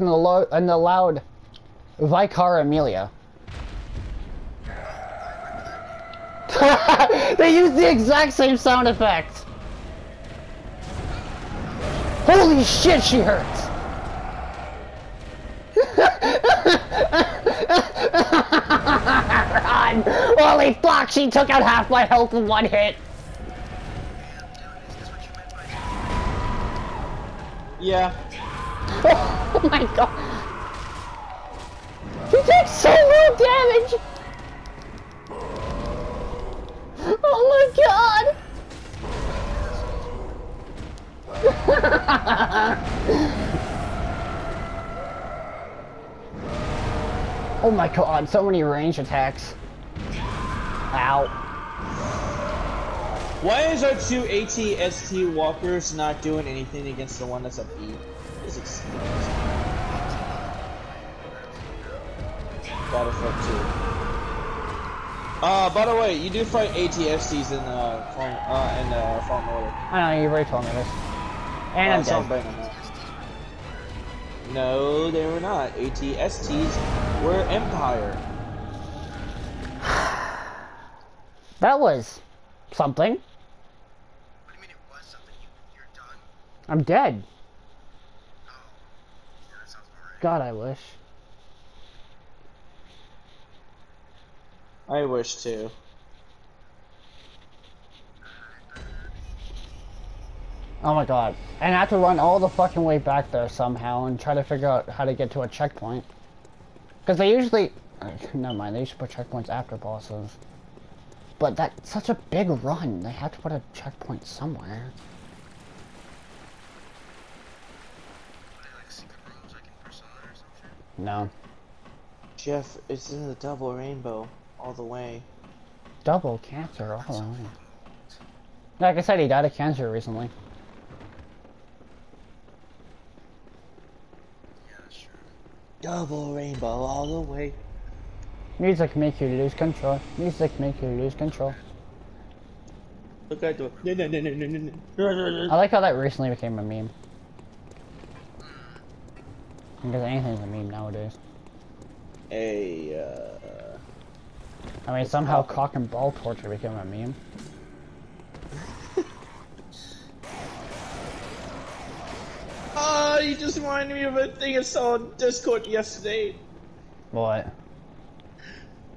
and the, lo and the loud Vicar Amelia. they use the exact same sound effect. Holy shit, she hurts. Run! Holy fuck, she took out half my health in one hit. Yeah. Oh my god. She takes so little damage. Oh my god. oh my god, so many range attacks. Ow. Why is our two ATST walkers not doing anything against the one that's at B? This is Battlefront 2. Uh, by the way, you do fight ATSTs in uh, Fallen, uh, in uh, Fallen Order. I know, you already told me this. And Oh, I'm sounds dead. better. No, they were not. ATSTs were Empire. That was something. What do you mean it was something? You, you're done? I'm dead. Oh. Yeah, that sounds about right. God, I wish. I wish to. Oh my god. And I have to run all the fucking way back there somehow and try to figure out how to get to a checkpoint. Because they usually... uh, Never mind, they usually put checkpoints after bosses. But that's such a big run. They have to put a checkpoint somewhere. What, like secret rooms like in Persona or some shit? No. Jeff, it's in the double rainbow all the way. Double cancer all the way. Like I said, he died of cancer recently. Yeah, true. Double rainbow all the way. Music make you lose control. Music make you lose control. Look at the. No, no, no, no, no, no, no. I like how that recently became a meme. Because anything's a meme nowadays. A uh, I mean, somehow cock and ball torture became a meme. Oh, you just reminded me of a thing I saw on Discord yesterday. What?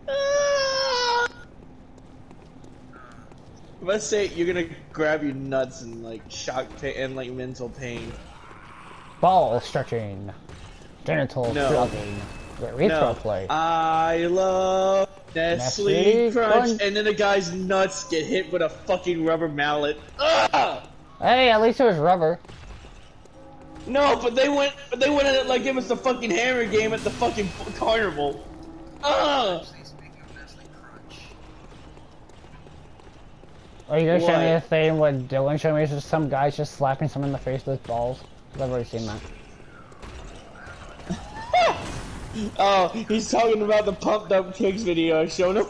Ah! Let's say you're gonna grab your nuts and like shock pain and like mental pain. Ball stretching. Genital No. drugging. Retro No, play. I love Nestle, Nestle Crunch, Crunch. and then the guy's nuts get hit with a fucking rubber mallet. Ah! Hey, at least it was rubber. No, but they went, they went it like it was the fucking hammer game at the fucking carnival. Actually, speaking of Nestle Crunch, Are you gonna show me a thing what Dylan showed me? It's just some guys just slapping someone in the face with balls. I've already seen that. Oh, he's talking about the pumped up kicks video I showed him.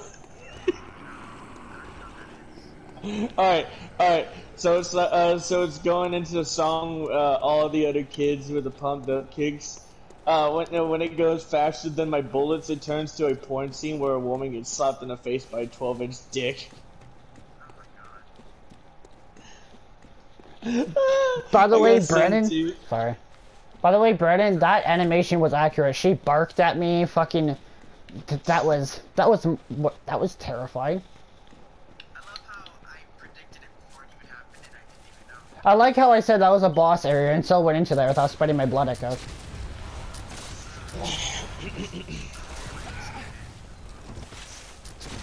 alright, alright. So it's uh, so it's going into the song. Uh, all the other kids with the pumped up kicks. Uh, when when it goes faster than my bullets, it turns to a porn scene where a woman gets slapped in the face by a 12 inch dick. By the way, Brennan. Sorry. By the way, Brennan, that animation was accurate. She barked at me. Fucking. th- That was that was that was terrifying. I like how I said that was a boss area and still went into there without spreading my blood echoes.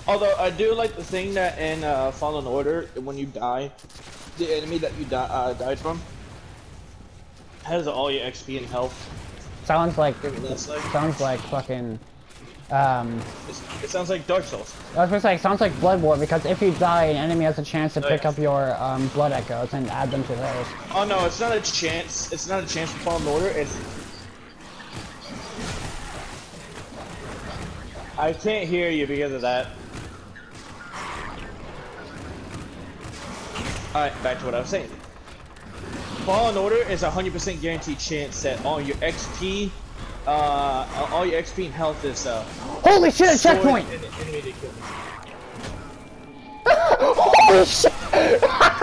Although I do like the thing that in uh, Fallen Order, when you die, the enemy that you die, uh, died from has all your XP and health. Sounds like like, sounds like fucking. Um, it sounds like Dark Souls. I was gonna say, it sounds like Bloodborne because if you die, an enemy has a chance to Oh, pick yeah. up your um, blood echoes and add them to theirs. Oh no, it's not a chance. It's not a chance for Fallen Order. It's I can't hear you because of that. Alright, back to what I was saying. Fallen Order is a 100% guaranteed chance that all your XP uh, all your XP and health is uh. Holy shit, a checkpoint! and enemy to kill. Holy shit!